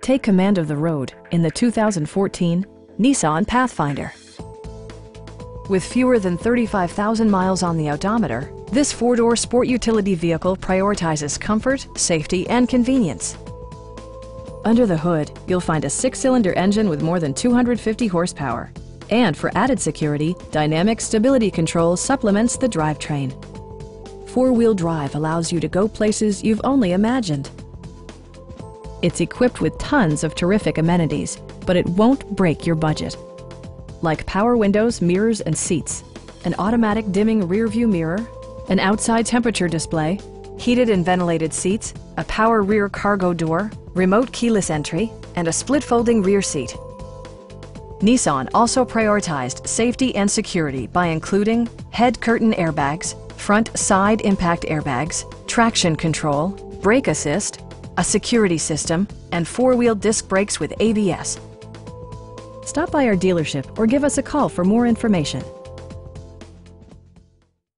Take command of the road in the 2014 Nissan Pathfinder. With fewer than 35,000 miles on the odometer, this four-door sport utility vehicle prioritizes comfort, safety, and convenience. Under the hood, you'll find a six-cylinder engine with more than 250 horsepower. And for added security, Dynamic Stability Control supplements the drivetrain. Four-wheel drive allows you to go places you've only imagined. It's equipped with tons of terrific amenities, but it won't break your budget. Like power windows, mirrors, and seats, an automatic dimming rearview mirror, an outside temperature display, heated and ventilated seats, a power rear cargo door, remote keyless entry, and a split folding rear seat. Nissan also prioritized safety and security by including head curtain airbags, front side impact airbags, traction control, brake assist, a security system, and four-wheel disc brakes with ABS. Stop by our dealership or give us a call for more information.